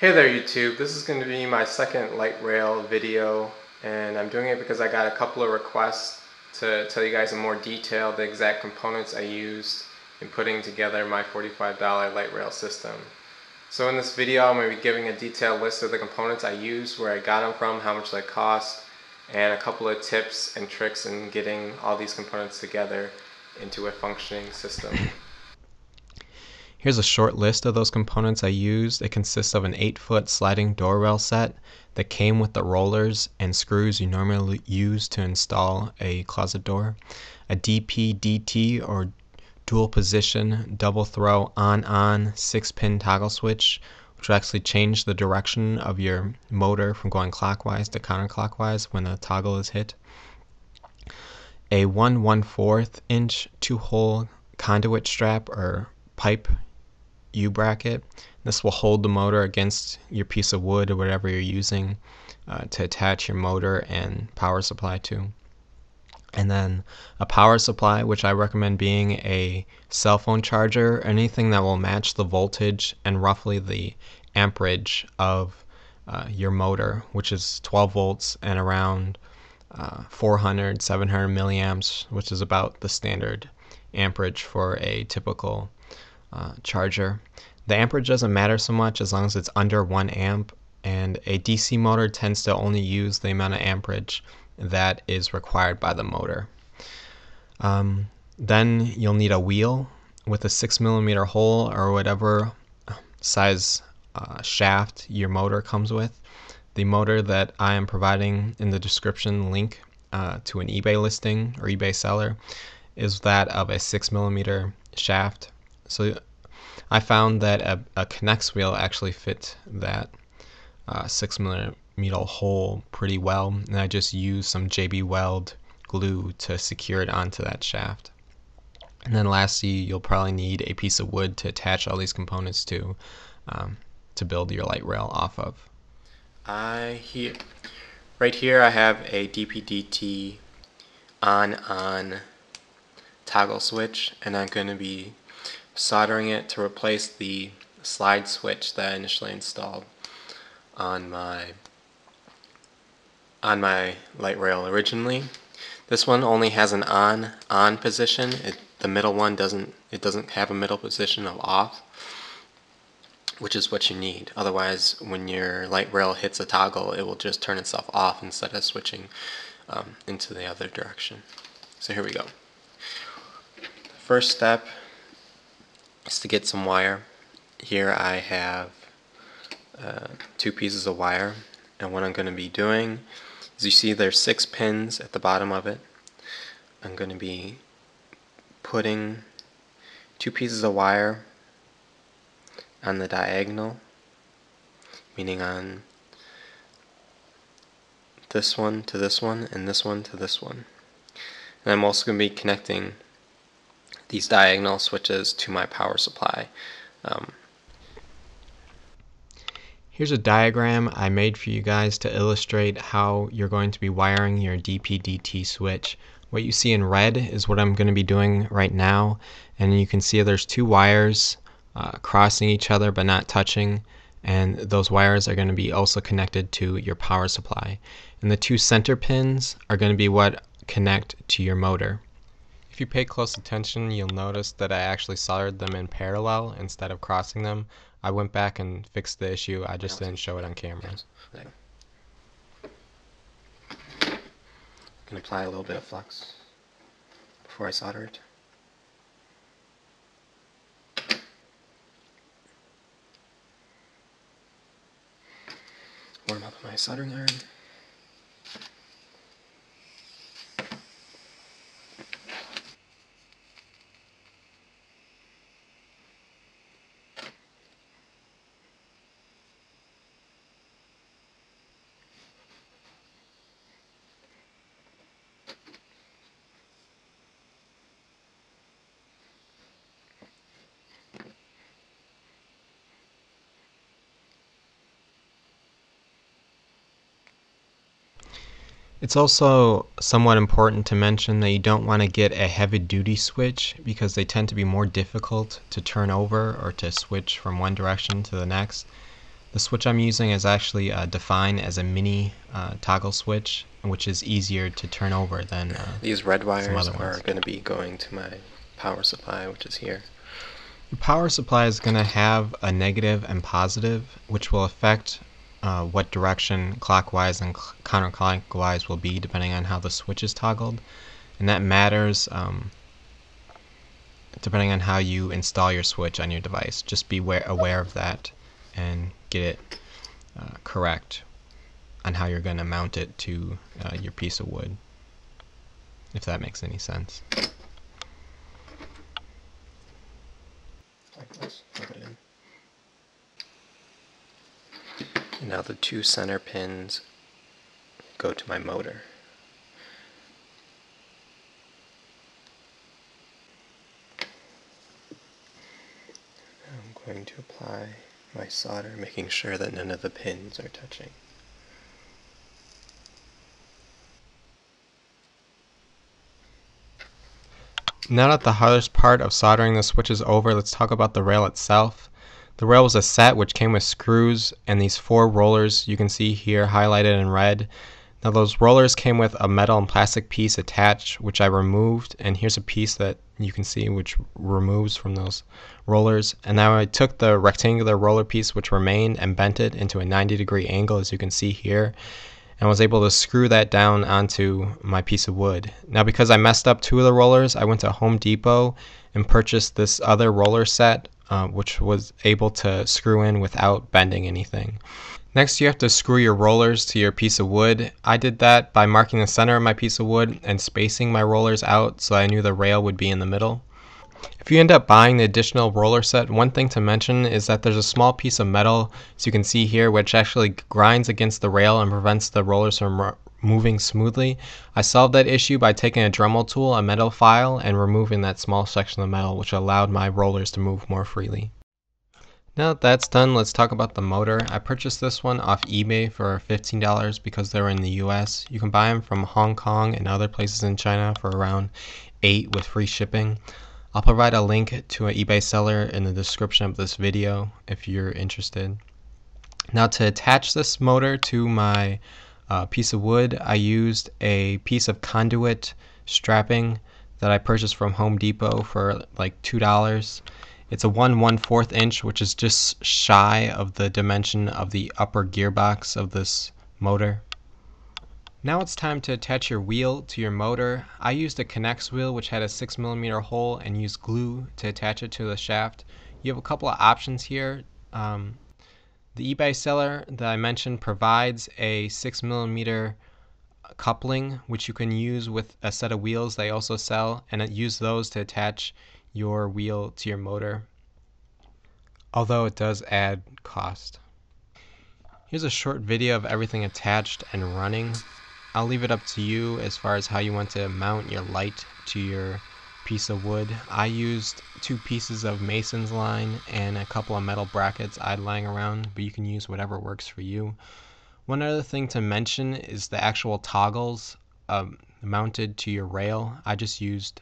Hey there YouTube, this is going to be my second light rail video and I'm doing it because I got a couple of requests to tell you guys in more detail the exact components I used in putting together my $45 light rail system. So in this video I'm going to be giving a detailed list of the components I used, where I got them from, how much they cost, and a couple of tips and tricks in getting all these components together into a functioning system. Here's a short list of those components I used. It consists of an 8 foot sliding door rail set that came with the rollers and screws you normally use to install a closet door, a DP-DT or dual position double throw on on 6 pin toggle switch which will actually change the direction of your motor from going clockwise to counterclockwise when the toggle is hit. A 1 1 4th inch two hole conduit strap or pipe U bracket. This will hold the motor against your piece of wood or whatever you're using uh, to attach your motor and power supply to. And then a power supply, which I recommend being a cell phone charger, anything that will match the voltage and roughly the amperage of uh, your motor, which is 12 volts and around uh, 400, 700 milliamps, which is about the standard amperage for a typical uh, charger. The amperage doesn't matter so much as long as it's under 1 amp and a DC motor tends to only use the amount of amperage that is required by the motor. Um, then you'll need a wheel with a 6 millimeter hole or whatever size uh, shaft your motor comes with. The motor that I am providing in the description link uh, to an eBay listing or eBay seller is that of a 6 millimeter shaft so I found that a, a K'NEX wheel actually fit that uh, six millimeter hole pretty well, and I just used some JB Weld glue to secure it onto that shaft. And then lastly, you'll probably need a piece of wood to attach all these components to um, to build your light rail off of. I here, right here, I have a DPDT on-on toggle switch, and I'm going to be soldering it to replace the slide switch that I initially installed on my on my light rail originally. This one only has an on on position. It, the middle one doesn't it doesn't have a middle position of off, which is what you need. Otherwise, when your light rail hits a toggle, it will just turn itself off instead of switching um, into the other direction. So here we go. First step is to get some wire. Here I have uh, two pieces of wire and what I'm going to be doing is you see there's six pins at the bottom of it. I'm going to be putting two pieces of wire on the diagonal meaning on this one to this one and this one to this one. And I'm also going to be connecting these diagonal switches to my power supply. Um, Here's a diagram I made for you guys to illustrate how you're going to be wiring your DP-DT switch. What you see in red is what I'm going to be doing right now and you can see there's two wires uh, crossing each other but not touching and those wires are going to be also connected to your power supply. And the two center pins are going to be what connect to your motor. If you pay close attention, you'll notice that I actually soldered them in parallel instead of crossing them. I went back and fixed the issue, I just didn't show it on camera. Going to apply a little bit of flux before I solder it. Warm up my soldering iron. It's also somewhat important to mention that you don't want to get a heavy duty switch because they tend to be more difficult to turn over or to switch from one direction to the next. The switch I'm using is actually uh, defined as a mini uh, toggle switch, which is easier to turn over than uh, These red wires are going to be going to my power supply, which is here. Your power supply is going to have a negative and positive, which will affect uh, what direction clockwise and cl- counterclockwise will be depending on how the switch is toggled. And that matters um, depending on how you install your switch on your device. Just be aware, aware of that and get it uh, correct on how you're going to mount it to uh, your piece of wood, if that makes any sense. Like this. Plug it in. And now the two center pins go to my motor. I'm going to apply my solder, making sure that none of the pins are touching. Now that the hardest part of soldering the switch is over, let's talk about the rail itself. The rail was a set which came with screws and these four rollers you can see here highlighted in red. Now those rollers came with a metal and plastic piece attached which I removed and here's a piece that you can see which removes from those rollers and now I took the rectangular roller piece which remained and bent it into a 90 degree angle as you can see here and was able to screw that down onto my piece of wood. Now because I messed up two of the rollers, I went to Home Depot and purchased this other roller set uh, which was able to screw in without bending anything. Next you have to screw your rollers to your piece of wood. I did that by marking the center of my piece of wood and spacing my rollers out so I knew the rail would be in the middle. If you end up buying the additional roller set, one thing to mention is that there's a small piece of metal, as you can see here, which actually grinds against the rail and prevents the rollers from ro- moving smoothly. I solved that issue by taking a Dremel tool, a metal file, and removing that small section of metal, which allowed my rollers to move more freely. Now that that's done, let's talk about the motor. I purchased this one off eBay for $15 because they're in the US. You can buy them from Hong Kong and other places in China for around 8 with free shipping. I'll provide a link to an eBay seller in the description of this video if you're interested. Now to attach this motor to my uh, piece of wood, I used a piece of conduit strapping that I purchased from Home Depot for like $2. It's a 1 1 4th inch, which is just shy of the dimension of the upper gearbox of this motor. Now it's time to attach your wheel to your motor. I used a K'NEX wheel which had a 6mm hole and used glue to attach it to the shaft. You have a couple of options here. Um, the eBay seller that I mentioned provides a 6mm coupling which you can use with a set of wheels they also sell and use those to attach your wheel to your motor although it does add cost. Here's a short video of everything attached and running. I'll leave it up to you as far as how you want to mount your light to your piece of wood. I used two pieces of mason's line and a couple of metal brackets I had lying around, but you can use whatever works for you. One other thing to mention is the actual toggles um, mounted to your rail. I just used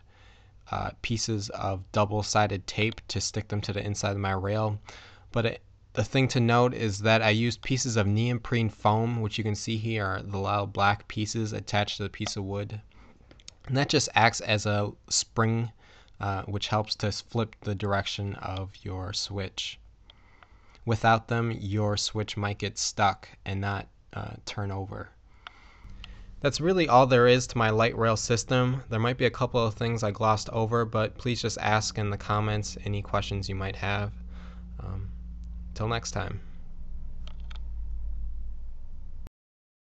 uh, pieces of double-sided tape to stick them to the inside of my rail. But it, the thing to note is that I used pieces of neoprene foam, which you can see here the little black pieces attached to the piece of wood. And that just acts as a spring, uh, which helps to flip the direction of your switch. Without them, your switch might get stuck and not uh, turn over. That's really all there is to my light rail system. There might be a couple of things I glossed over, but please just ask in the comments any questions you might have. Um, till next time.